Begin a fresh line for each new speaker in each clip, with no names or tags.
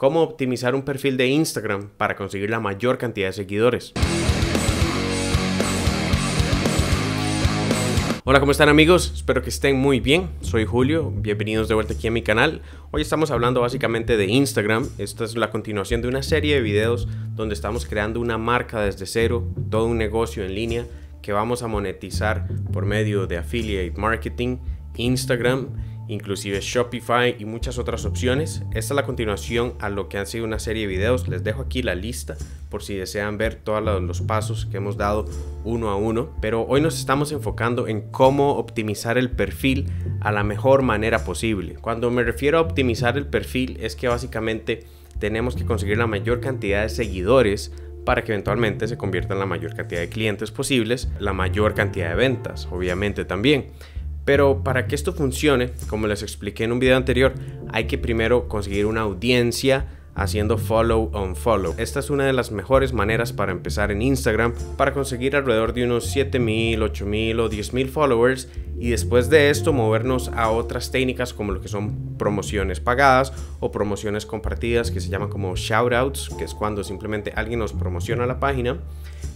cómo optimizar un perfil de Instagram para conseguir la mayor cantidad de seguidores. Hola, ¿cómo están amigos? Espero que estén muy bien. Soy Julio, bienvenidos de vuelta aquí a mi canal. Hoy estamos hablando básicamente de Instagram. Esta es la continuación de una serie de videos donde estamos creando una marca desde cero, todo un negocio en línea que vamos a monetizar por medio de affiliate marketing, Instagram inclusive Shopify y muchas otras opciones. Esta es la continuación a lo que han sido una serie de videos. Les dejo aquí la lista por si desean ver todos los pasos que hemos dado uno a uno. Pero hoy nos estamos enfocando en cómo optimizar el perfil a la mejor manera posible. Cuando me refiero a optimizar el perfil es que básicamente tenemos que conseguir la mayor cantidad de seguidores para que eventualmente se convierta en la mayor cantidad de clientes posibles, la mayor cantidad de ventas, obviamente también. Pero para que esto funcione, como les expliqué en un video anterior, hay que primero conseguir una audiencia haciendo follow on follow. Esta es una de las mejores maneras para empezar en Instagram para conseguir alrededor de unos 7000, 8000 o 10000 followers y después de esto movernos a otras técnicas como lo que son promociones pagadas o promociones compartidas que se llaman como shoutouts, que es cuando simplemente alguien nos promociona la página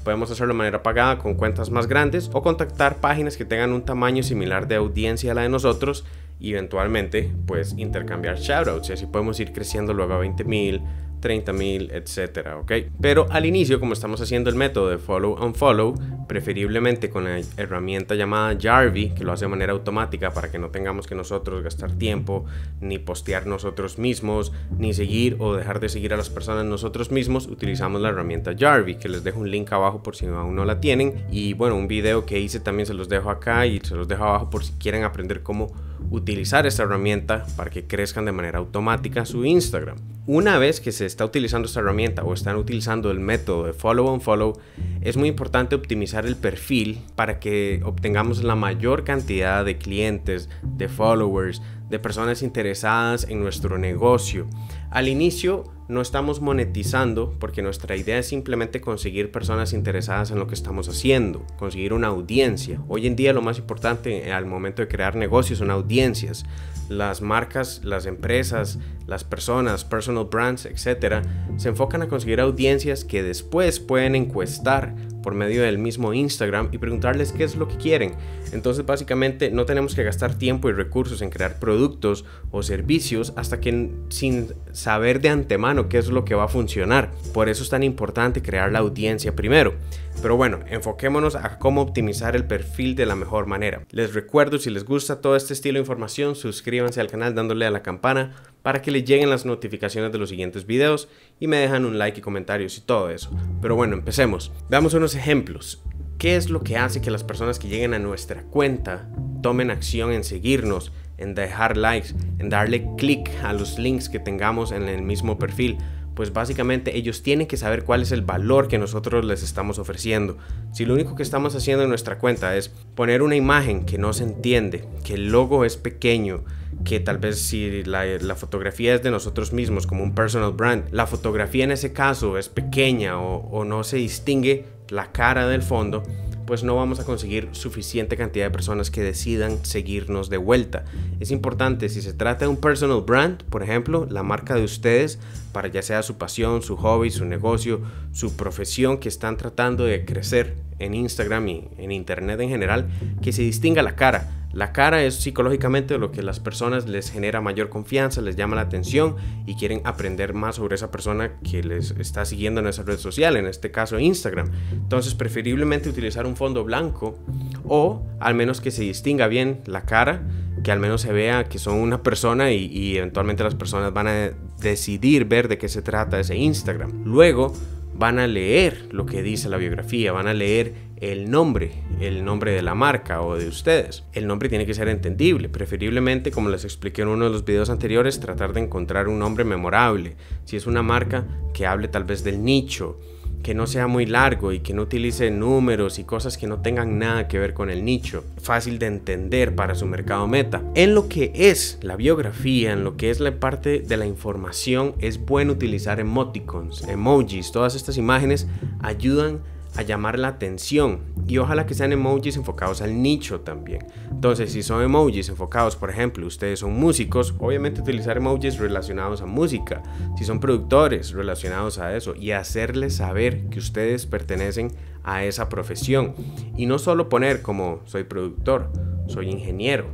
Podemos hacerlo de manera pagada con cuentas más grandes o contactar páginas que tengan un tamaño similar de audiencia a la de nosotros y eventualmente pues intercambiar shoutouts. Y así podemos ir creciendo luego a 20 mil 30 mil, etcétera, ¿ok? Pero al inicio, como estamos haciendo el método de follow on follow, preferiblemente con la herramienta llamada Jarvy, que lo hace de manera automática para que no tengamos que nosotros gastar tiempo, ni postear nosotros mismos, ni seguir o dejar de seguir a las personas nosotros mismos, utilizamos la herramienta Jarvy, que les dejo un link abajo por si aún no la tienen. Y bueno, un video que hice también se los dejo acá y se los dejo abajo por si quieren aprender cómo utilizar esta herramienta para que crezcan de manera automática su Instagram. Una vez que se está utilizando esta herramienta o están utilizando el método de follow on follow, es muy importante optimizar el perfil para que obtengamos la mayor cantidad de clientes, de followers, de personas interesadas en nuestro negocio. Al inicio no estamos monetizando porque nuestra idea es simplemente conseguir personas interesadas en lo que estamos haciendo, conseguir una audiencia. Hoy en día lo más importante al momento de crear negocios son audiencias las marcas, las empresas, las personas, personal brands, etcétera, se enfocan a conseguir audiencias que después pueden encuestar por medio del mismo Instagram y preguntarles qué es lo que quieren. Entonces básicamente no tenemos que gastar tiempo y recursos en crear productos o servicios hasta que sin saber de antemano qué es lo que va a funcionar. Por eso es tan importante crear la audiencia primero. Pero bueno, enfoquémonos a cómo optimizar el perfil de la mejor manera. Les recuerdo si les gusta todo este estilo de información, suscríbanse al canal dándole a la campana para que les lleguen las notificaciones de los siguientes videos y me dejan un like y comentarios y todo eso. Pero bueno, empecemos. Veamos unos ejemplos. ¿Qué es lo que hace que las personas que lleguen a nuestra cuenta tomen acción en seguirnos, en dejar likes, en darle clic a los links que tengamos en el mismo perfil? pues básicamente ellos tienen que saber cuál es el valor que nosotros les estamos ofreciendo. Si lo único que estamos haciendo en nuestra cuenta es poner una imagen que no se entiende, que el logo es pequeño, que tal vez si la, fotografía es de nosotros mismos como un personal brand, la fotografía en ese caso es pequeña o no se distingue la cara del fondo, pues no vamos a conseguir suficiente cantidad de personas que decidan seguirnos de vuelta. Es importante, si se trata de un personal brand, por ejemplo, la marca de ustedes, para ya sea su pasión, su hobby, su negocio, su profesión que están tratando de crecer en Instagram y en Internet en general, que se distinga la cara la cara es psicológicamente lo que las personas les genera mayor confianza, les llama la atención y quieren aprender más sobre esa persona que les está siguiendo en esa red social, en este caso Instagram. Entonces, preferiblemente utilizar un fondo blanco o al menos que se distinga bien la cara, que al menos se vea que son una persona y, y eventualmente las personas van a decidir ver de qué se trata ese Instagram. Luego, van a leer lo que dice la biografía, van a leer el nombre, el nombre de la marca o de ustedes. El nombre tiene que ser entendible, preferiblemente, como les expliqué en uno de los videos anteriores, tratar de encontrar un nombre memorable. Si es una marca que hable tal vez del nicho, que no sea muy largo y que no utilice números y cosas que no tengan nada que ver con el nicho. Fácil de entender para su mercado meta. En lo que es la biografía, en lo que es la parte de la información, es bueno utilizar emoticons, emojis. Todas estas imágenes ayudan llamar la atención y ojalá que sean emojis enfocados al nicho también. Entonces, si son emojis enfocados, por ejemplo, ustedes son músicos, obviamente utilizar emojis relacionados a música. Si son productores, relacionados a eso y hacerles saber que ustedes pertenecen a esa profesión. Y no solo poner como soy productor, soy ingeniero.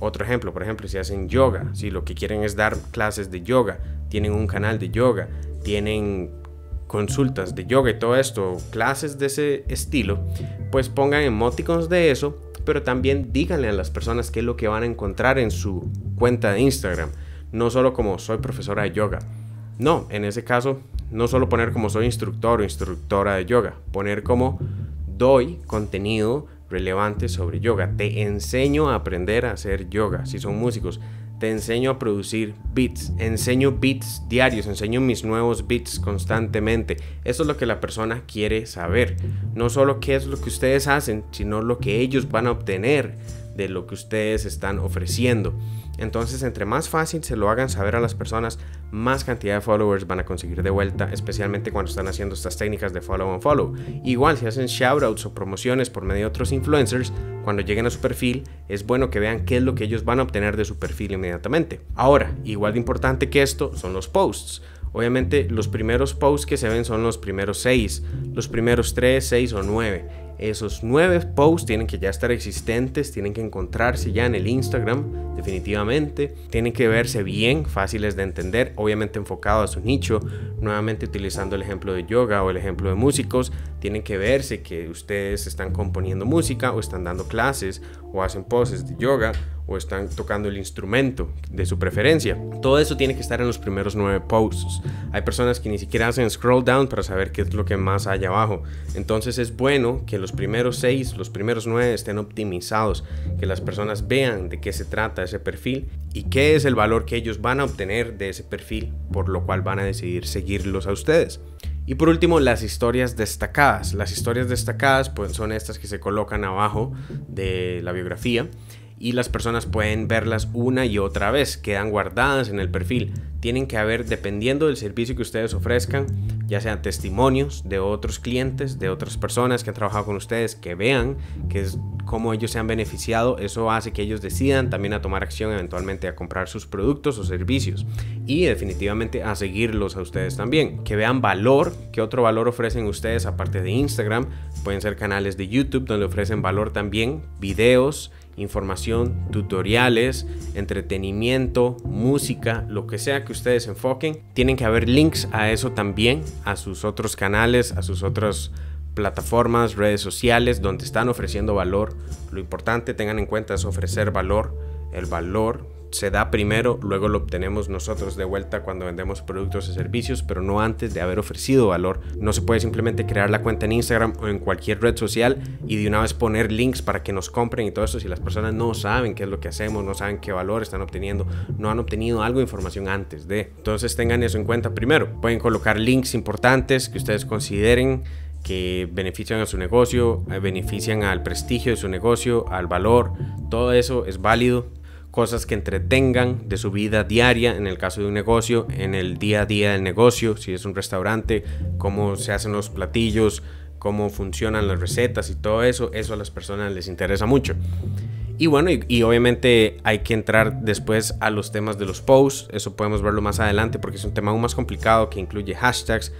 Otro ejemplo, por ejemplo, si hacen yoga, si lo que quieren es dar clases de yoga, tienen un canal de yoga, tienen consultas de yoga y todo esto, clases de ese estilo, pues pongan emoticons de eso, pero también díganle a las personas qué es lo que van a encontrar en su cuenta de Instagram. No solo como soy profesora de yoga. No, en ese caso, no solo poner como soy instructor o instructora de yoga, poner como doy contenido relevante sobre yoga. Te enseño a aprender a hacer yoga. Si son músicos, te enseño a producir beats, enseño beats diarios, enseño mis nuevos beats constantemente. Eso es lo que la persona quiere saber. No solo qué es lo que ustedes hacen, sino lo que ellos van a obtener de lo que ustedes están ofreciendo. Entonces, entre más fácil se lo hagan saber a las personas, más cantidad de followers van a conseguir de vuelta, especialmente cuando están haciendo estas técnicas de follow and follow. Igual, si hacen shoutouts o promociones por medio de otros influencers, cuando lleguen a su perfil, es bueno que vean qué es lo que ellos van a obtener de su perfil inmediatamente. Ahora, igual de importante que esto son los posts. Obviamente, los primeros posts que se ven son los primeros 6, los primeros 3, 6 o 9 esos nueve posts tienen que ya estar existentes, tienen que encontrarse ya en el Instagram, definitivamente. Tienen que verse bien, fáciles de entender, obviamente enfocado a su nicho. Nuevamente utilizando el ejemplo de yoga o el ejemplo de músicos, tienen que verse que ustedes están componiendo música o están dando clases o hacen poses de yoga o están tocando el instrumento de su preferencia. Todo eso tiene que estar en los primeros nueve posts. Hay personas que ni siquiera hacen scroll down para saber qué es lo que más hay abajo. Entonces es bueno que los primeros seis, los primeros nueve estén optimizados, que las personas vean de qué se trata ese perfil y qué es el valor que ellos van a obtener de ese perfil, por lo cual van a decidir seguirlos a ustedes. Y por último, las historias destacadas. Las historias destacadas pues, son estas que se colocan abajo de la biografía y las personas pueden verlas una y otra vez, quedan guardadas en el perfil. Tienen que haber, dependiendo del servicio que ustedes ofrezcan, ya sean testimonios de otros clientes, de otras personas que han trabajado con ustedes, que vean que es cómo ellos se han beneficiado, eso hace que ellos decidan también a tomar acción eventualmente a comprar sus productos o servicios y definitivamente a seguirlos a ustedes también. Que vean valor, qué otro valor ofrecen ustedes aparte de Instagram, pueden ser canales de YouTube donde ofrecen valor también, videos, información, tutoriales, entretenimiento, música, lo que sea que ustedes enfoquen. Tienen que haber links a eso también, a sus otros canales, a sus otras plataformas, redes sociales donde están ofreciendo valor. Lo importante tengan en cuenta es ofrecer valor. El valor se da primero, luego lo obtenemos nosotros de vuelta cuando vendemos productos y servicios, pero no antes de haber ofrecido valor. No se puede simplemente crear la cuenta en Instagram o en cualquier red social y de una vez poner links para que nos compren y todo eso si las personas no saben qué es lo que hacemos, no saben qué valor están obteniendo, no han obtenido algo de información antes de. Entonces tengan eso en cuenta primero. Pueden colocar links importantes que ustedes consideren que benefician a su negocio, eh, benefician al prestigio de su negocio, al valor, todo eso es válido cosas que entretengan de su vida diaria, en el caso de un negocio, en el día a día del negocio, si es un restaurante, cómo se hacen los platillos, cómo funcionan las recetas y todo eso, eso a las personas les interesa mucho. Y bueno, y, obviamente hay que entrar después a los temas de los posts, eso podemos verlo más adelante porque es un tema aún más complicado que incluye hashtags,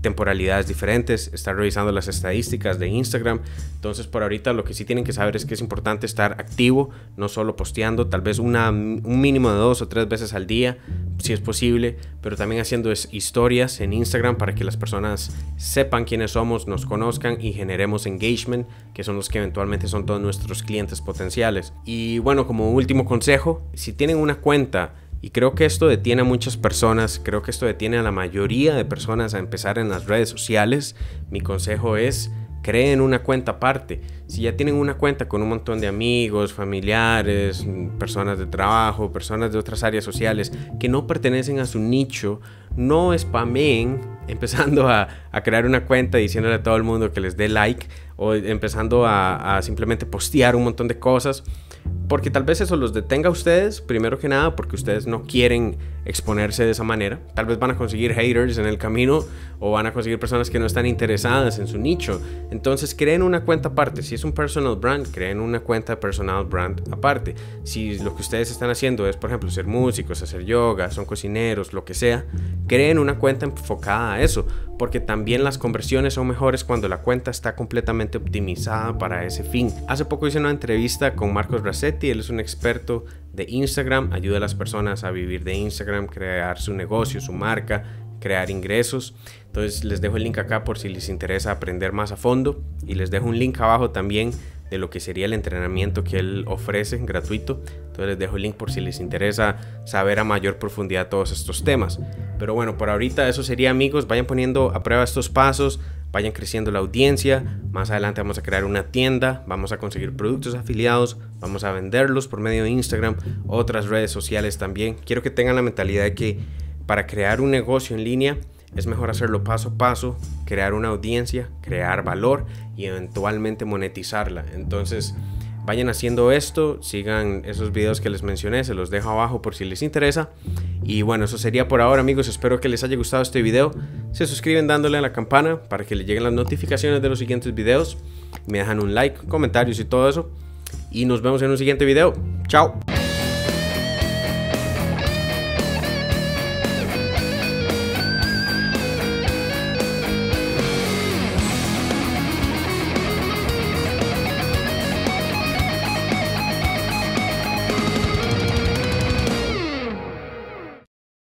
temporalidades diferentes, estar revisando las estadísticas de Instagram. Entonces, por ahorita lo que sí tienen que saber es que es importante estar activo, no solo posteando, tal vez un mínimo de dos o tres veces al día, si es posible, pero también haciendo historias en Instagram para que las personas sepan quiénes somos, nos conozcan y generemos engagement, que son los que eventualmente son todos nuestros clientes potenciales. Y bueno, como último consejo, si tienen una cuenta, y creo que esto detiene a muchas personas, creo que esto detiene a la mayoría de personas a empezar en las redes sociales. Mi consejo es creen una cuenta aparte. Si ya tienen una cuenta con un montón de amigos, familiares, personas de trabajo, personas de otras áreas sociales que no pertenecen a su nicho, no spameen empezando a, crear una cuenta diciéndole a todo el mundo que les dé like o empezando a simplemente postear un montón de cosas porque tal vez eso los detenga a ustedes, primero que nada, porque ustedes no quieren exponerse de esa manera. Tal vez van a conseguir haters en el camino o van a conseguir personas que no están interesadas en su nicho. Entonces creen una cuenta aparte. Si es un personal brand, creen una cuenta personal brand aparte. Si lo que ustedes están haciendo es, por ejemplo, ser músicos, hacer yoga, son cocineros, lo que sea, creen una cuenta enfocada a eso. Porque también las conversiones son mejores cuando la cuenta está completamente optimizada para ese fin. Hace poco hice una entrevista con Marcos Racetti, él es un experto de Instagram, ayuda a las personas a vivir de Instagram, crear su negocio, su marca, crear ingresos. Entonces les dejo el link acá por si les interesa aprender más a fondo y les dejo un link abajo también de lo que sería el entrenamiento que él ofrece gratuito. Entonces les dejo el link por si les interesa saber a mayor profundidad todos estos temas. Pero bueno, por ahorita eso sería amigos, vayan poniendo a prueba estos pasos, vayan creciendo la audiencia. Más adelante vamos a crear una tienda, vamos a conseguir productos afiliados, vamos a venderlos por medio de Instagram, otras redes sociales también. Quiero que tengan la mentalidad de que para crear un negocio en línea es mejor hacerlo paso a paso, crear una audiencia, crear valor y eventualmente monetizarla. Entonces, vayan haciendo esto, sigan esos videos que les mencioné, se los dejo abajo por si les interesa. Y bueno, eso sería por ahora amigos, espero que les haya gustado este video. Se suscriben dándole a la campana para que les lleguen las notificaciones de los siguientes videos. Me dejan un like, comentarios y todo eso. Y nos vemos en un siguiente video. Chao.